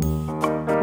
Música